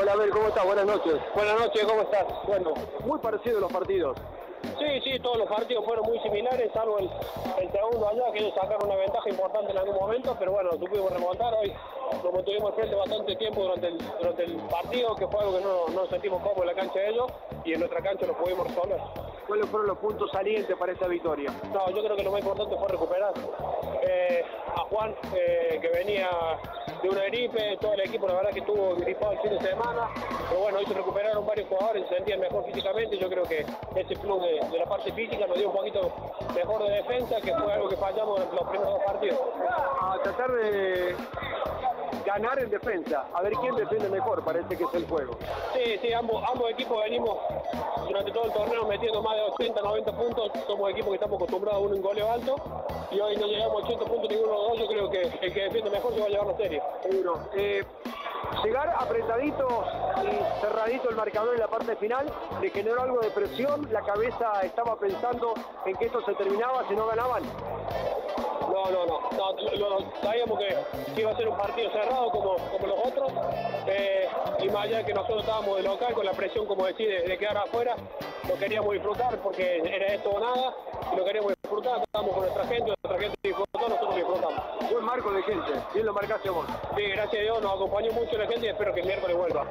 Hola, Abel, ¿cómo estás? Buenas noches. Buenas noches, ¿cómo estás? Bueno, muy parecidos los partidos. Sí, sí, todos los partidos fueron muy similares, salvo el, el segundo allá, que ellos sacaron una ventaja importante en algún momento, pero bueno, tuvimos remontar hoy, como tuvimos frente bastante tiempo durante el, durante el partido, que fue algo que no, no sentimos cómodo en la cancha de ellos, y en nuestra cancha lo pudimos resolver. ¿Cuáles fueron los puntos salientes para esta victoria? No, yo creo que lo más importante fue recuperar eh, a Juan, eh, que venía de una gripe, todo el equipo la verdad que estuvo gripado el fin de semana, pero bueno, hoy se recuperaron varios jugadores, se sentían mejor físicamente, yo creo que ese club de, de la parte física nos dio un poquito mejor de defensa, que fue algo que fallamos en los primeros dos partidos. A tratar de ganar en defensa, a ver quién defiende mejor, parece que es el juego. Sí, sí, ambos, ambos equipos venimos durante todo el torneo metiendo más de 80, 90 puntos, somos equipos que estamos acostumbrados a un goleo alto, y hoy no llegamos a 80 puntos ninguno de los dos, yo creo que el que defiende mejor se va a llevar la serie. Seguro. Eh, llegar apretadito y cerradito el marcador en la parte final le generó algo de presión, la cabeza estaba pensando en que esto se terminaba si no ganaban. No, no, no, no, lo- lo- sabíamos que, que iba a ser un partido cerrado como, como los otros, eh, y más allá de que nosotros estábamos de local con la presión, como decís, de, de quedar afuera, lo queríamos disfrutar porque era esto o nada, y lo queríamos disfrutar, estábamos con nuestra gente, nuestra gente disfrutó, nosotros disfrutamos. Buen marco de gente, bien lo marcaste vos. Sí, gracias a Dios nos acompañó mucho la gente y espero que el miércoles vuelva.